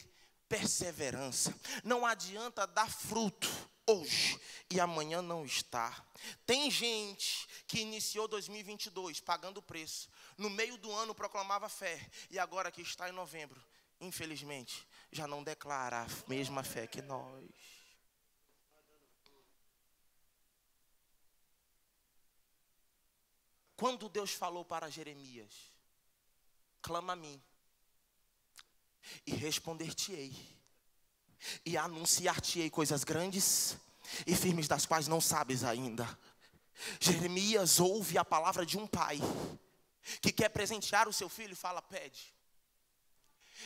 perseverança. Não adianta dar fruto hoje e amanhã não está. Tem gente que iniciou 2022 pagando preço, no meio do ano proclamava fé e agora que está em novembro infelizmente, já não declara a mesma fé que nós. Quando Deus falou para Jeremias: clama a mim, e responder-te-ei, e anunciar-te-ei coisas grandes e firmes das quais não sabes ainda. Jeremias ouve a palavra de um pai que quer presentear o seu filho e fala: pede.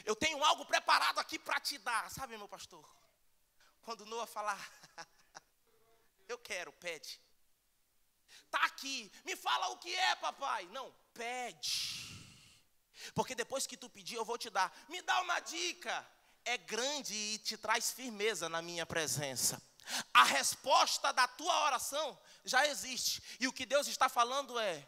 Eu tenho algo preparado aqui para te dar, sabe, meu pastor? Quando Noah falar, eu quero, pede. Tá aqui, me fala o que é, papai. Não, pede. Porque depois que tu pedir, eu vou te dar. Me dá uma dica. É grande e te traz firmeza na minha presença. A resposta da tua oração já existe. E o que Deus está falando é: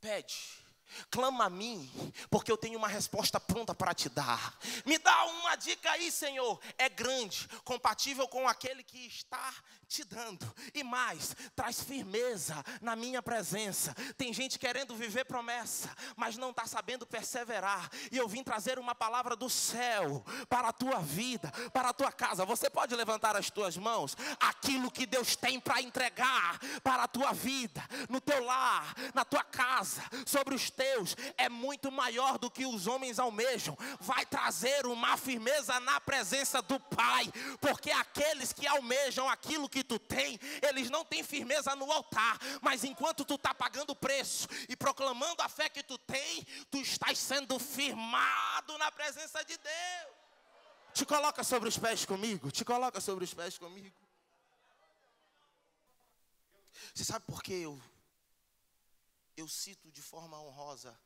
pede. Clama a mim, porque eu tenho uma resposta pronta para te dar. Me dá uma dica aí, Senhor. É grande, compatível com aquele que está te dando. E mais, traz firmeza na minha presença. Tem gente querendo viver promessa, mas não está sabendo perseverar. E eu vim trazer uma palavra do céu para a tua vida, para a tua casa. Você pode levantar as tuas mãos. Aquilo que Deus tem para entregar para a tua vida, no teu lar, na tua casa, sobre os teus, é muito maior do que os homens almejam. Vai trazer uma firmeza na presença do Pai, porque aqueles que almejam aquilo que tu tem, eles não têm firmeza no altar, mas enquanto tu está pagando o preço e proclamando a fé que tu tem, tu estás sendo firmado na presença de Deus. Te coloca sobre os pés comigo, te coloca sobre os pés comigo. Você sabe por que eu, eu cito de forma honrosa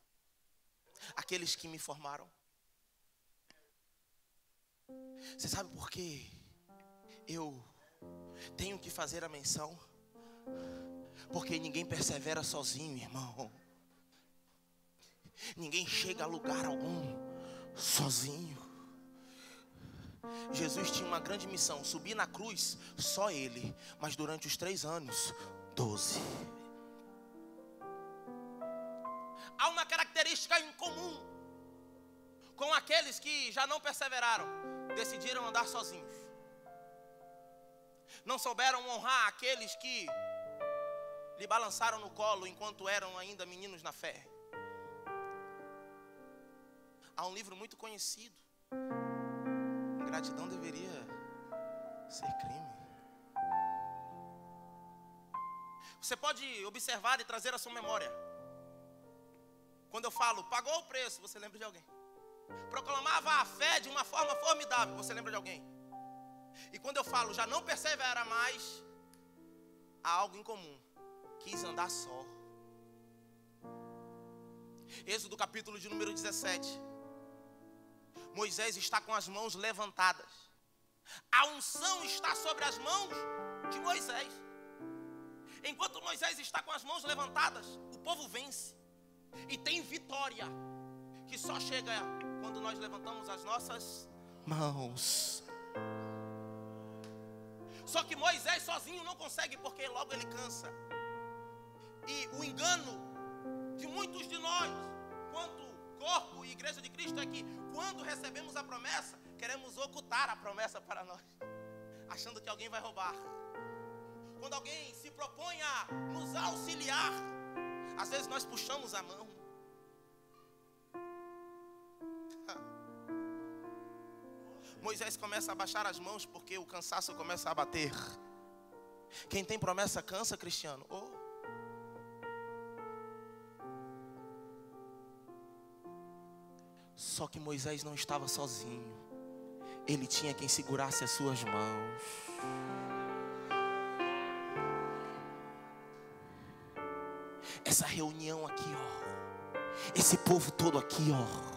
aqueles que me formaram? Você sabe por que eu tenho que fazer a menção? Porque ninguém persevera sozinho, irmão. Ninguém chega a lugar algum sozinho. Jesus tinha uma grande missão: subir na cruz, só ele, mas durante os três anos, doze. Há uma característica em comum com aqueles que já não perseveraram, decidiram andar sozinhos. Não souberam honrar aqueles que lhe balançaram no colo enquanto eram ainda meninos na fé. Há um livro muito conhecido. Ingratidão deveria ser crime. Você pode observar e trazer a sua memória. Quando eu falo, pagou o preço, você lembra de alguém. Proclamava a fé de uma forma formidável, você lembra de alguém. E quando eu falo, já não persevera mais, há algo em comum. Quis andar só. Êxodo capítulo de número 17. Moisés está com as mãos levantadas. A unção está sobre as mãos de Moisés. Enquanto Moisés está com as mãos levantadas, o povo vence e tem vitória, que só chega quando nós levantamos as nossas mãos. Só que Moisés sozinho não consegue, porque logo ele cansa. E o engano de muitos de nós, quanto corpo e igreja de Cristo, é que quando recebemos a promessa, queremos ocultar a promessa para nós, achando que alguém vai roubar. Quando alguém se propõe a nos auxiliar, às vezes nós puxamos a mão. Moisés começa a baixar as mãos porque o cansaço começa a bater. Quem tem promessa cansa, Cristiano. Oh. Só que Moisés não estava sozinho. Ele tinha quem segurasse as suas mãos. Essa reunião aqui, ó. Esse povo todo aqui, ó.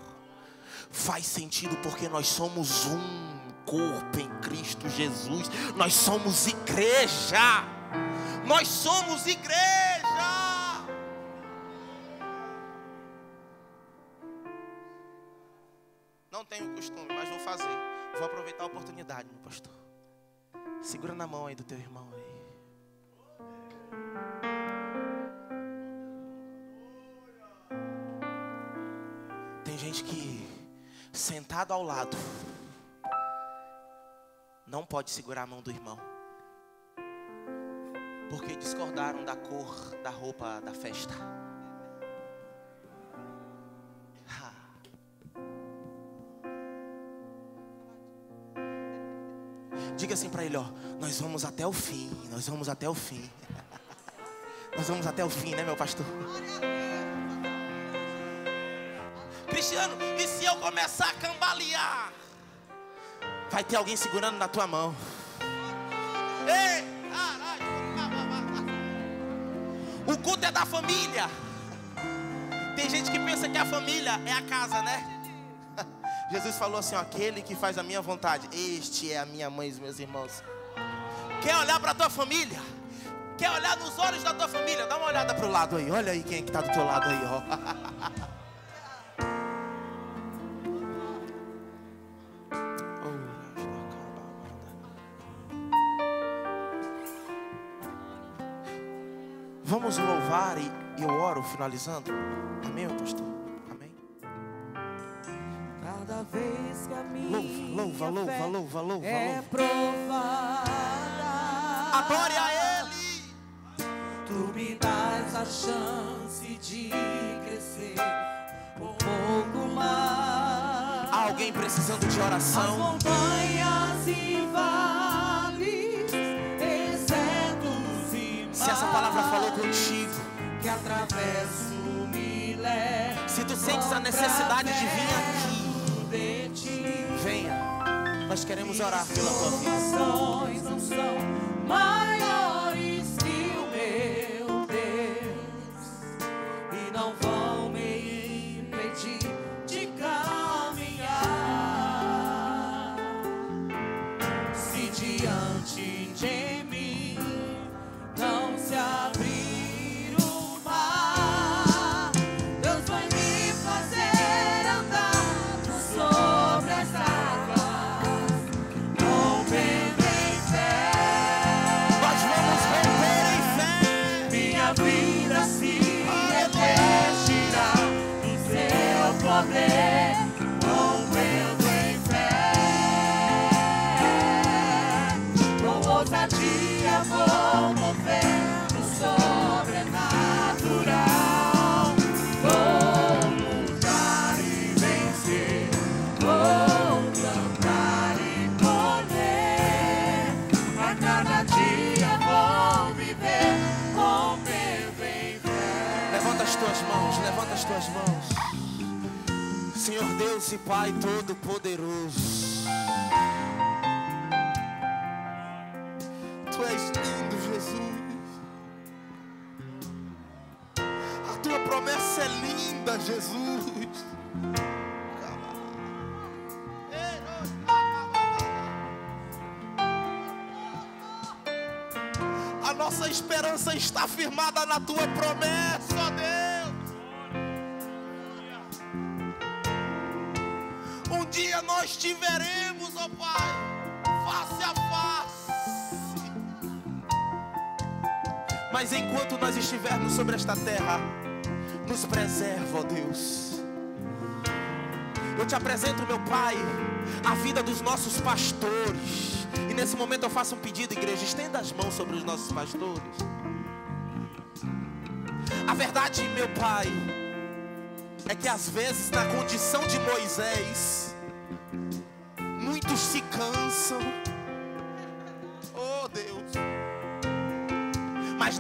Faz sentido porque nós somos um corpo em Cristo Jesus. Nós somos igreja. Nós somos igreja. Não tenho costume, mas vou fazer. Vou aproveitar a oportunidade, meu pastor. Segura na mão aí do teu irmão aí. Tem gente que sentado ao lado, não pode segurar a mão do irmão. Porque discordaram da cor da roupa da festa. Diga assim para ele, ó, nós vamos até o fim, nós vamos até o fim. Nós vamos até o fim, né, meu pastor? Cristiano, e se eu começar a cambalear? Vai ter alguém segurando na tua mão. Ei. O culto é da família. Tem gente que pensa que a família é a casa, né? Jesus falou assim: ó, aquele que faz a minha vontade, este é a minha mãe e os meus irmãos. Quer olhar para a tua família? Quer olhar nos olhos da tua família? Dá uma olhada para o lado aí. Olha aí quem é está do teu lado aí, ó. finalizando. Amém, pastor? Amém. Cada vez que a minha Louva, louva, louva, louva, louva, é provada. Adore a Ele. Tu me das a chance de crescer um pouco mais. Há alguém precisando de As oração. montanhas e vales, desertos e mares Se essa palavra falou contigo, que atravesso me leva se tu sentes a necessidade de vir aqui, de ti. venha. Nós queremos orar pela tua vida. Não são maiores Senhor Deus e Pai Todo-Poderoso. Tu és lindo, Jesus. A tua promessa é linda, Jesus. A nossa esperança está firmada na tua promessa, Mas enquanto nós estivermos sobre esta terra, nos preserva, ó Deus. Eu te apresento, meu Pai, a vida dos nossos pastores. E nesse momento eu faço um pedido, igreja: estenda as mãos sobre os nossos pastores. A verdade, meu Pai, é que às vezes, na condição de Moisés,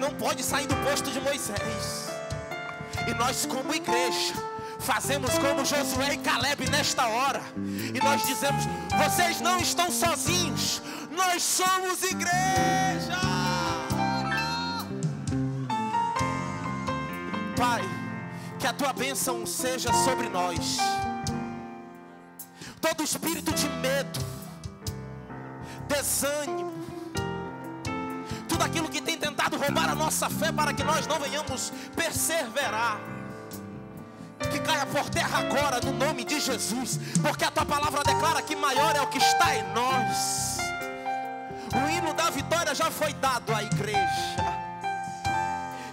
não pode sair do posto de Moisés. E nós, como igreja, fazemos como Josué e Caleb nesta hora. E nós dizemos: vocês não estão sozinhos, nós somos igreja. Pai, que a tua bênção seja sobre nós. Todo espírito de medo, desânimo, tudo aquilo que tentado roubar a nossa fé para que nós não venhamos perseverar. Que caia por terra agora no nome de Jesus, porque a tua palavra declara que maior é o que está em nós. O hino da vitória já foi dado à igreja.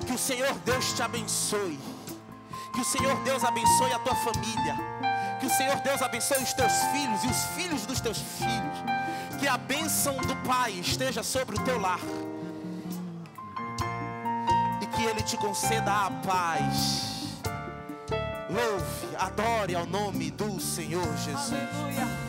Que o Senhor Deus te abençoe. Que o Senhor Deus abençoe a tua família. Que Que o Senhor Deus abençoe os teus filhos e os filhos dos teus filhos. Que a bênção do Pai esteja sobre o teu lar. Que Ele te conceda a paz. Louve, adore ao nome do Senhor Jesus. Aleluia.